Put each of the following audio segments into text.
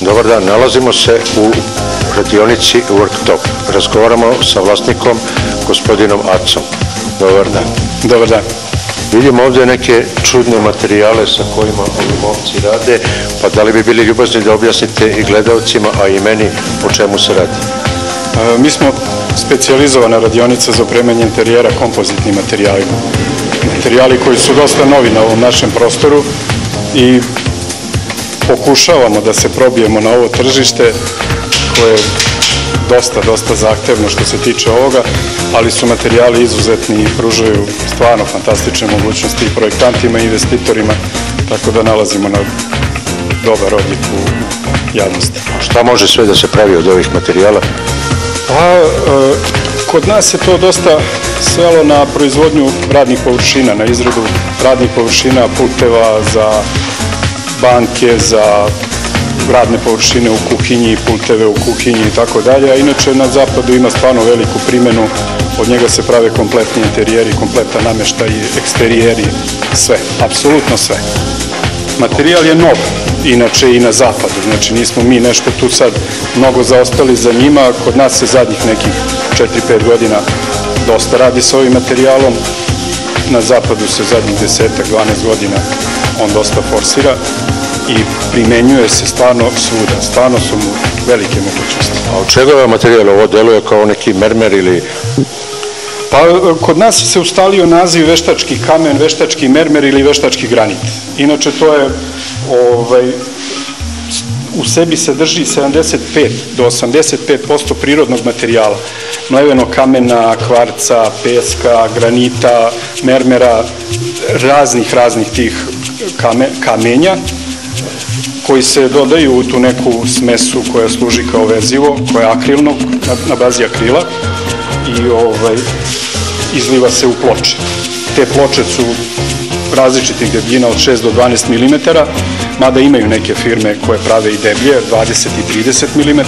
Dobar dan, nalazimo se u radionici Worktop. Razgovaramo sa vlasnikom, gospodinom Acom. Dobar dan. Dobar dan. Vidimo ovdje neke čudne materijale sa kojima ovi momci rade, pa da li bi bili ljubazni da objasnite i gledalcima, a i meni o čemu se radi? E, Mi smo specijalizovana radionica za opremanje interijera kompozitnim materijalima. Materijali koji su dosta novi na ovom našem prostoru i pokušavamo da se probijemo na ovo tržište koje je dosta, dosta zahtevno što se tiče ovoga, ali su materijali izuzetni i pružaju stvarno fantastične mogućnosti i projektantima i investitorima, tako da nalazimo na dobar odjek u javnosti. Šta može sve da se pravi od ovih materijala? Pa, e, kod nas se to dosta svelo na proizvodnju radnih površina, na izradu radnih površina, puteva za banke, za radne površine u kuhinji, pulteve u kuhinji i tako dalje, a inače na zapadu ima stvarno veliku primjenu, od njega se prave kompletni interijeri, kompleta namještaj i eksterijeri, sve, apsolutno sve. Materijal je nov, inače i na zapadu, znači nismo mi nešto tu sad mnogo zaostali za njima, kod nas se zadnjih nekih 4-5 godina dosta radi sa ovim materijalom, na zapadu se zadnjih 10-12 godina on dosta forsira i primenjuje se stvarno svuda, stvarno su mu velike mogućnosti. A od čega je materijal? Ovo deluje kao neki mermer ili... Pa kod nas se ustalio naziv veštački kamen, veštački mermer ili veštački granit. Inače to je ovaj, u sebi se drži 75 do 85% prirodnog materijala. Mlevenog kamena, kvarca, peska, granita, mermera, raznih, raznih tih kame, kamenja koji se dodaju u tu neku smesu koja služi kao vezivo, koja je akrilno, na, na bazi akrila i ovaj, izliva se u ploče. Te ploče su različitih debljina od 6 do 12 mm, mada imaju neke firme koje prave i deblje, 20 i 30 mm,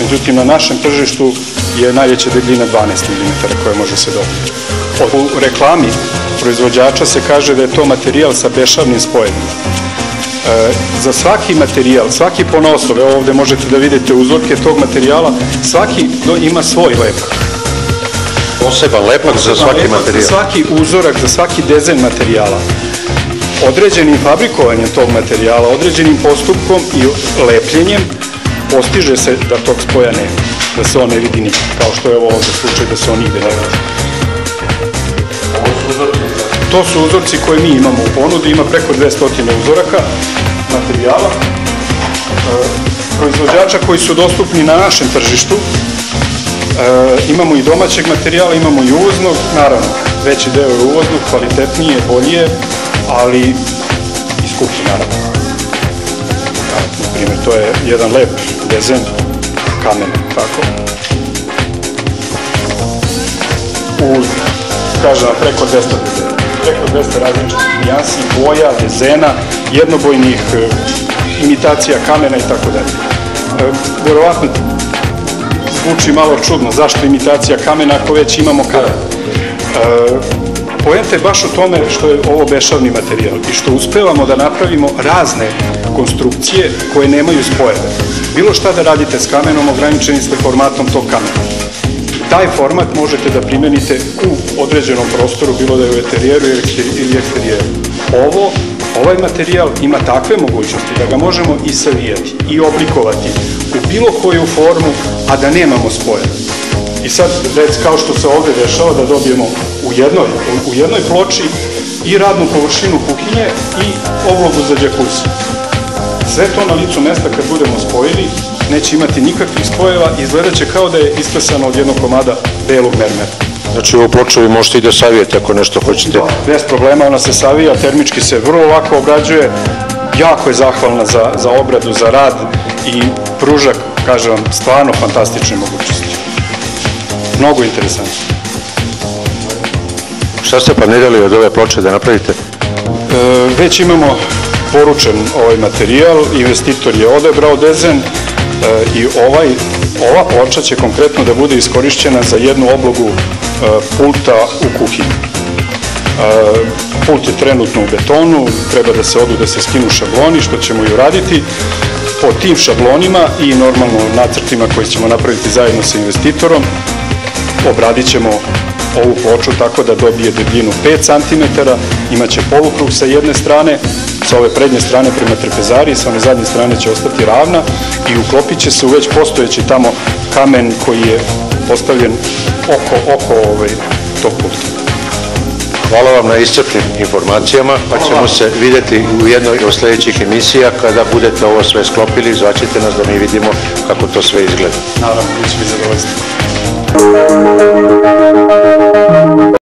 međutim na našem tržištu je najveća debljina 12 mm koja može se dobiti. U reklami proizvođača se kaže da je to materijal sa bešavnim spojenima. E, za svaki materijal, svaki ponosov, evo ovde možete da vidite uzorke tog materijala, svaki ima svoj lepak. Poseban lepak za svaki materijal. Za svaki uzorak, za svaki dezen materijala. Određenim fabrikovanjem tog materijala, određenim postupkom i lepljenjem postiže se da tog spoja nema, da se on ne vidi nikad, kao što je ovo ovde slučaj da se on nigde ne vidi. To su uzorci koje mi imamo u ponudi, ima preko 200 uzoraka materijala, e, proizvođača koji su dostupni na našem tržištu, imamo i domaćeg materijala, imamo i uvoznog, naravno, veći deo je uvoznog, kvalitetnije, bolje, ali i skuplji, naravno. A, na primjer, to je jedan lep dezen, kamen, tako. U, kažem, preko 200 dezena, preko 200 različitih nijansi, boja, dezena, jednobojnih e, imitacija kamena i tako dalje. E, Verovatno zvuči malo čudno, zašto imitacija kamena ako već imamo kamen. E, Poenta je baš u tome što je ovo bešavni materijal i što uspevamo da napravimo razne konstrukcije koje nemaju spojeve. Bilo šta da radite s kamenom, ograničeni ste formatom tog kamena. Taj format možete da primenite u određenom prostoru, bilo da je u eterijeru ili eksterijeru. Ovo, ovaj materijal ima takve mogućnosti da ga možemo i savijati i oblikovati u bilo koju formu, a da nemamo spojeve. I sad, rec, kao što se ovde dešava, da dobijemo u jednoj, u, jednoj ploči i radnu površinu kuhinje i oblogu za džakuzi. Sve to na licu mesta kad budemo spojili, neće imati nikakvih spojeva, izgledat će kao da je iskresano od jednog komada belog mermera. Znači u ploču vi možete i da savijete ako nešto hoćete. Bez problema, ona se savija, termički se vrlo lako obrađuje, jako je zahvalna za, za obradu, za rad i pruža, kažem vam, stvarno fantastične mogućnosti. Mnogo interesantno. Šta ste planirali od ove ploče da napravite? E, već imamo poručen ovaj materijal, investitor je odebrao dezen e, i ovaj, ova ploča će konkretno da bude iskorišćena za jednu oblogu e, pulta u kuhinji. E, pult je trenutno u betonu, treba da se odu da se skinu šabloni, što ćemo i uraditi. Po tim šablonima i normalno nacrtima koje ćemo napraviti zajedno sa investitorom, obradit ćemo ovu ploču tako da dobije debljinu 5 cm, imaće polukrug sa jedne strane, sa ove prednje strane prema trpezariji, sa one zadnje strane će ostati ravna i uklopit će se u već postojeći tamo kamen koji je postavljen oko, oko ovaj, tog pulta. Hvala vam na iscrpnim informacijama, pa ćemo se vidjeti u jednoj od sljedećih emisija kada budete ovo sve sklopili, zvaćete nas da mi vidimo kako to sve izgleda. Naravno, bit će mi zadovoljstvo.